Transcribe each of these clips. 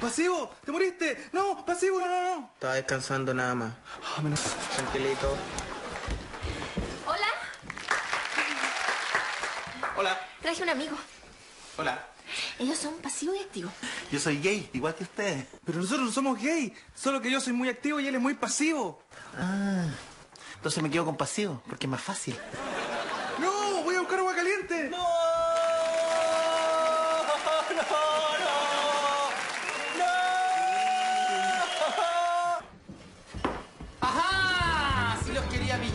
¡Pasivo! ¡Te moriste! ¡No! ¡Pasivo! ¡No, no, no! Estaba descansando nada más. Ah, menos- Tranquilito. Hola, Hola. traje un amigo. Hola. Ellos son pasivos y activos. Yo soy gay, igual que ustedes. Pero nosotros no somos gay. Solo que yo soy muy activo y él es muy pasivo. Ah, entonces me quedo con pasivo, porque es más fácil.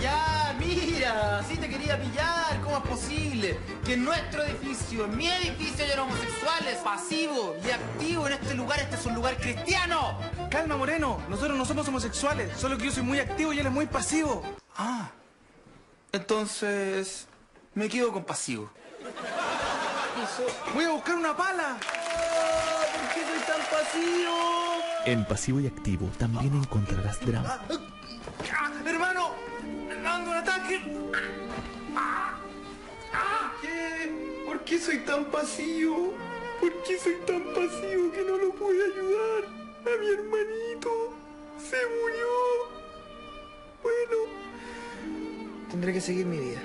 Pillar! ¡Mira! ¡Sí te quería pillar! ¿Cómo es posible? Que en nuestro edificio, en mi edificio, hayan homosexuales, pasivos y activos en este lugar. Este es un lugar cristiano. Calma, Moreno. Nosotros no somos homosexuales. Solo que yo soy muy activo y él es muy pasivo. Ah. Entonces, me quedo con pasivo. ¡Voy a buscar una pala! ¿Por qué soy tan pasivo? En Pasivo y Activo también encontrarás drama, ¡Ah! ¡Dando un ataque! ¿Por qué? ¿Por qué soy tan pasivo? ¿Por qué soy tan pasivo que no lo pude ayudar? A mi hermanito. Se murió. Bueno. Tendré que seguir mi vida.